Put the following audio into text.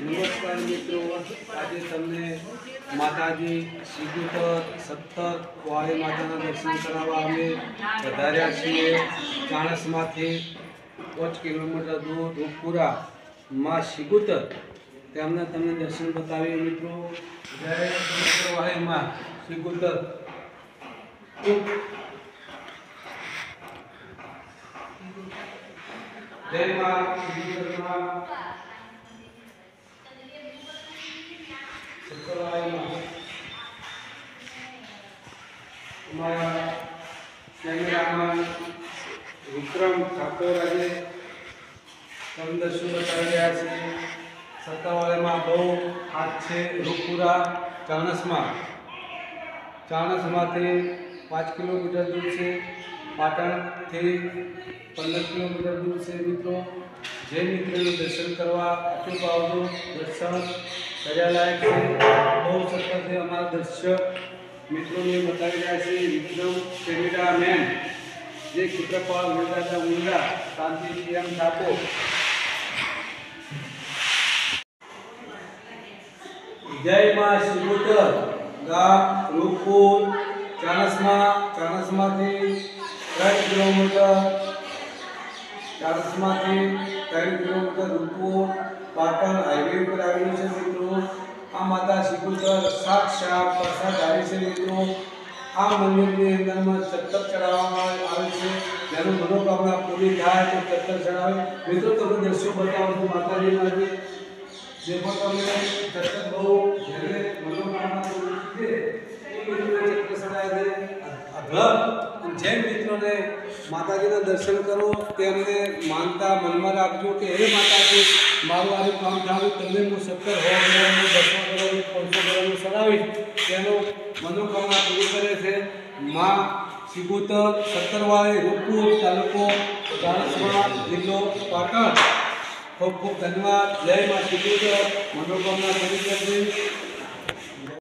નમસ્કાર મિત્રો. આજે તમને માતાજી સિદ્ધુતર સત્તર વાળી માતાના દર્શન કરાવવા અમે વધાર્યા છીએ. ચાણસમાંથી પાંચ કિલોમીટર દૂર રૂપપુરા માં સિગુતર તેમના તમને દર્શન બતાવીએ મિત્રો. જય માં સિગુતર જય માં સિગુતર અમારા કેમેરામાં વિક્રમ ઠાકોર આજે તમને રહ્યા છે સત્તાવાળામાં બહુ હાથ છે રૂપપુરા ચાણસમાં ચાણસમાંથી પાંચ કિલોમીટર દૂર છે પાટણથી પંદર કિલોમીટર દૂર છે મિત્રો. જે મિત્રોનું દર્શન કરવા અચૂક આવજો. દર્શન કર્યા લાયક છે. બહુ સરસ છે અમારા દર્શક મિત્રોને બતાવી રહ્યા છે. વિક્રમ કેમેરામેન જે ચિત્રપાલ મેદાતા મુંડા, શાંતિ એમ ઠાકોર. જય માં શિવોતર. ગામ રૂપપુર ચાણસમાં, ચાણસમાંથી ત્રણ કિલોમીટર ચાણસમાંથી ત્રણ કિલોમીટર રૂપપુર પાટણ હાઈવે ઉપર આવેલું છે આ માતા શિવોતર સાક્ષાત પ્રસાદધારી છે મિત્રો. આ મંદિરની અંદરમાં ચત્તર ચડાવવામાં આવે છે. જેનું મનોકામના પૂરી થાય તો ચત્તર ચડાવે. મિત્રો, તમે દર્શો બતાવો છો માતાજીના જે તમને દર્શક બહુ જેને મનોકામના પૂરી છે એ ચડાવે છે. જેમ મિત્રોને માતાજીના દર્શન કરો તેમને માનતા મનમાં રાખજો કે, હે માતાજી, મારું આજે કામ થયું તમને હું સત્તર હોવાનું દર્શન કરવાનું પાંચસો ગ્રામનું ચડાવીશ તેનો મનોકામના પૂરી કરે છે. મા સિગોતર સત્તરવાળી રૂપપુર તાલુકો ચાણસમા જિલ્લો પાટણ. ખૂબ ખૂબ ધન્યવાદ. જય મા સિગોતર મનોકામના પૂરી કરજે.